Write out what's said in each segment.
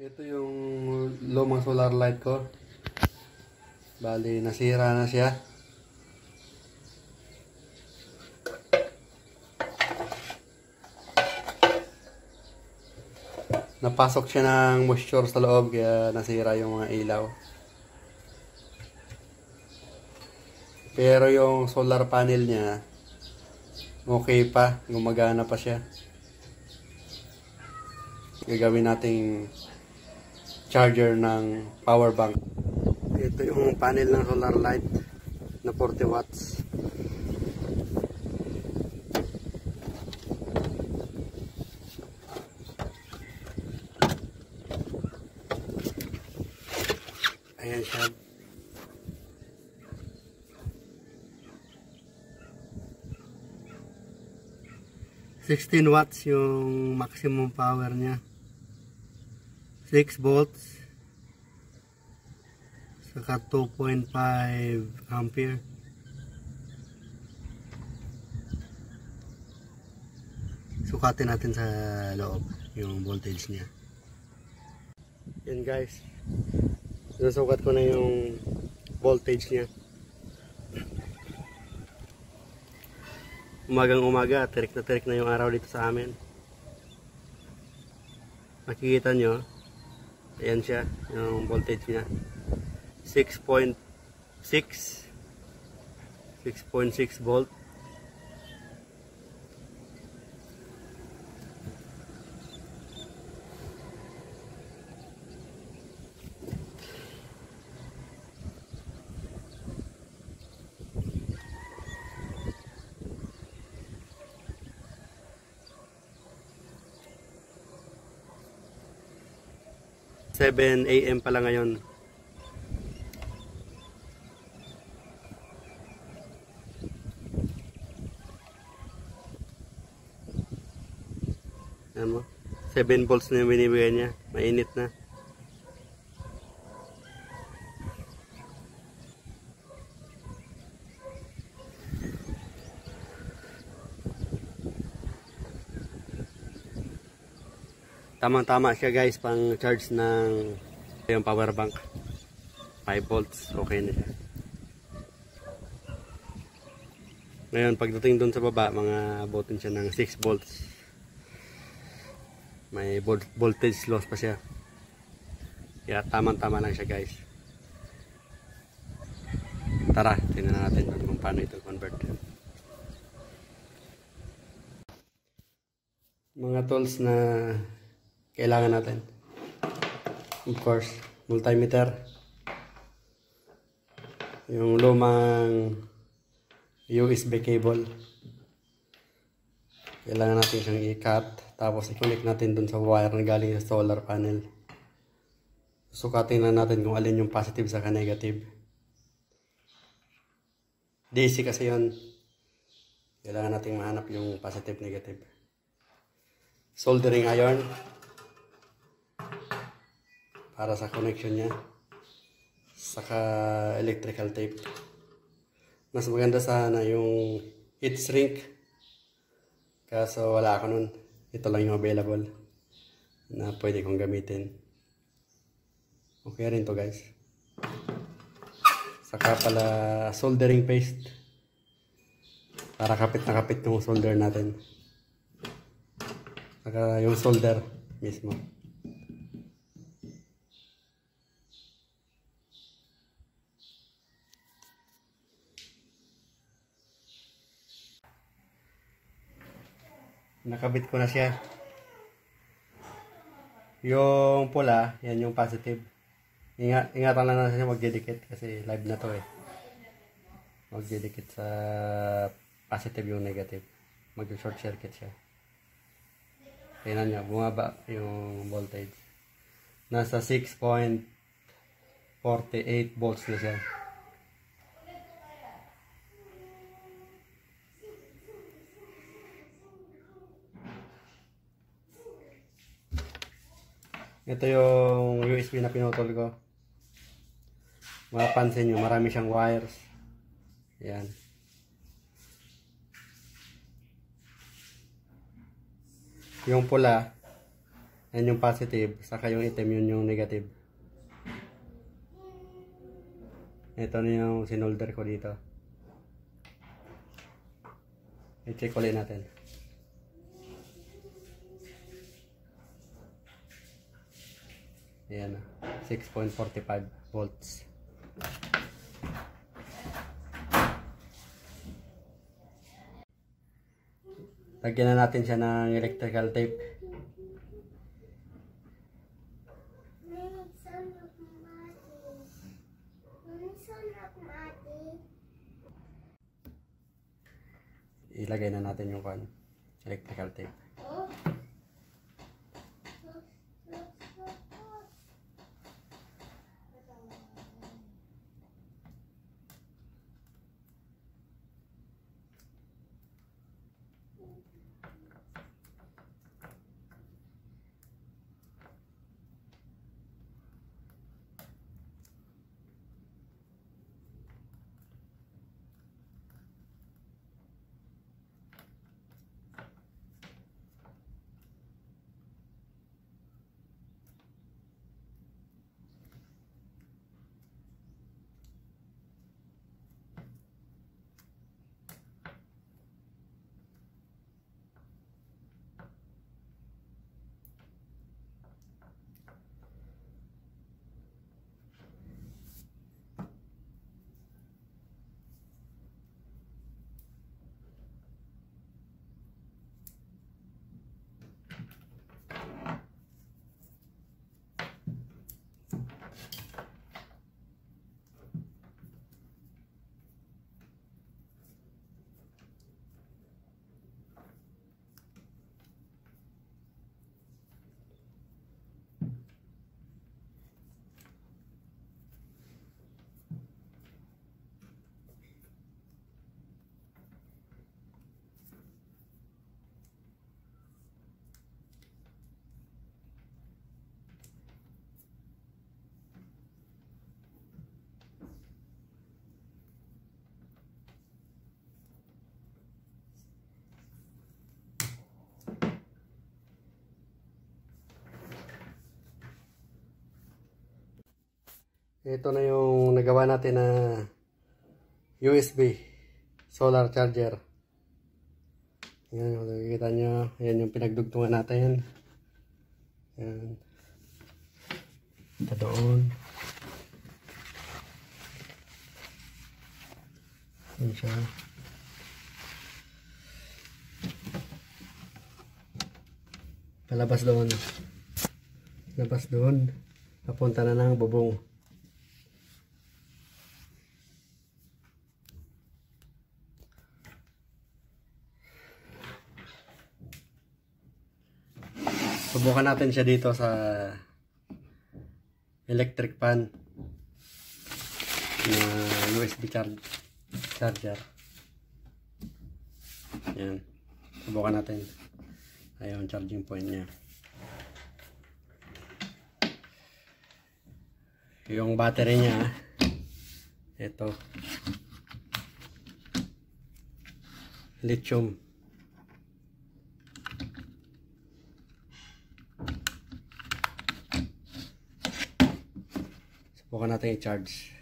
Ito yung lumang solar light ko. Bali, nasira na siya. Napasok siya ng moisture sa loob kaya nasira yung mga ilaw. Pero yung solar panel niya, okay pa, gumagana pa siya. Gagawin nating charger ng power bank. Ito yung panel ng solar light na 40 watts. Ayan siya. Sixteen watts yung maximum power niya. 6 volts saka 2.5 ampere. Sukatin natin sa loob yung voltage niya. Yan guys. Sinusukat ko na yung voltage niya. Umagang umaga tirik na tirik na yung araw dito sa amin. Makikita nyo ayan siya yung voltage niya. 6.6 6.6 volt Seven AM pala ngayon. Ayan mo. 7 volts na yung niya. Mainit na. Tamang tama siya guys pang charge ng yung power bank. 5 volts. Okay na siya. Ngayon pagdating doon sa baba mga abutin siya ng 6 volts may voltage loss pa siya kaya tamang tama lang siya guys tara tingnan natin kung paano ito convert mga tools na kailangan natin. Of course multimeter. Yung lumang USB cable. Kailangan natin siyang i-cut. Tapos i-connect natin dun sa wire na galing sa solar panel. Sukatin na natin kung alin yung positive sa negative. DC kasi yon kailangan natin mahanap yung positive negative soldering iron para sa connection niya saka electrical tape. Mas maganda sana yung heat shrink. Kaso wala ako nun. Ito lang yung available na pwede kong gamitin. Okay rin to guys. Saka pala soldering paste. Para kapit na kapit yung solder natin. Saka yung solder mismo nakabit ko na siya. Yung pula yan yung positive. Ingat, ingatan lang natin magdidikit kasi live na to eh. Magdidikit sa positive yung negative. Mag short circuit siya. Tingnan nyo bumaba yung voltage. Nasa 6.48 volts na siya Ito yung USB na pinutol ko. Mapapansin nyo, marami siyang wires. Ayan. Yung pula, Yan yung positive, saka yung itim yun yung negative. Ito na yung sinolder ko dito. I-check ulit natin. Ayan, 6.45 volts. Lagyan na natin siya ng electrical tape. Ilagay na natin yung kan electrical tape. Ito na yung nagawa natin na USB solar charger. Yan, kung nakikita nyo, yan yung pinagdugtungan natin. Yan. Ito doon. Yan siya. Palabas doon. Labas doon. Papunta na ng bubong. Subukan natin siya dito sa electric pan na USB charge charger. Yan. Subukan natin. Ayun, charging point niya. Yung battery niya, ito. Lithium. Natin i-charge.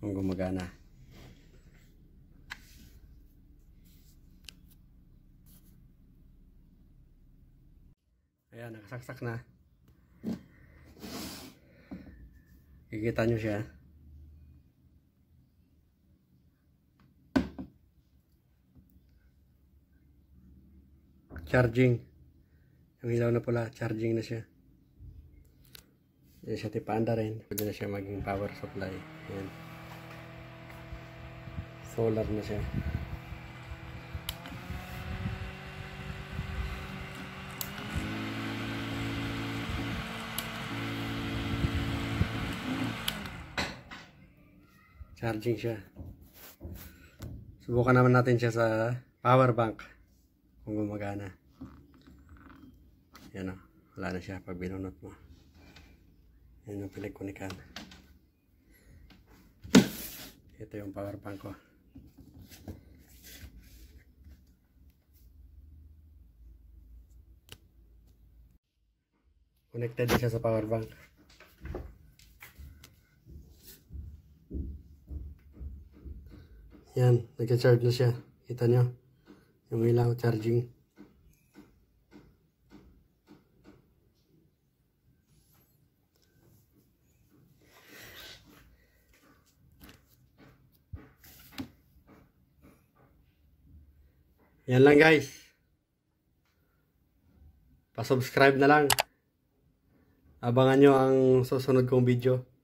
Kung gumagana. Ayan, nakasaksak na. Kikita nyo siya. Charging. Yung ilaw na pula, charging na siya. Yan siya tipanda rin. Pwede na siya maging power supply. Yan. Solar na siya. Charging siya. Subukan naman natin siya sa power bank. Kung gumagana. Yan o. Wala na siya pag binunot mo. Yan yung pinikunikan. Ito yung power bank ko. Connected siya sa power bank. Yan, nagka-charge na siya. Kita nyo? Yung ilaw, charging. Yan lang guys. Pa-subscribe na lang. Abangan nyo ang susunod kong video.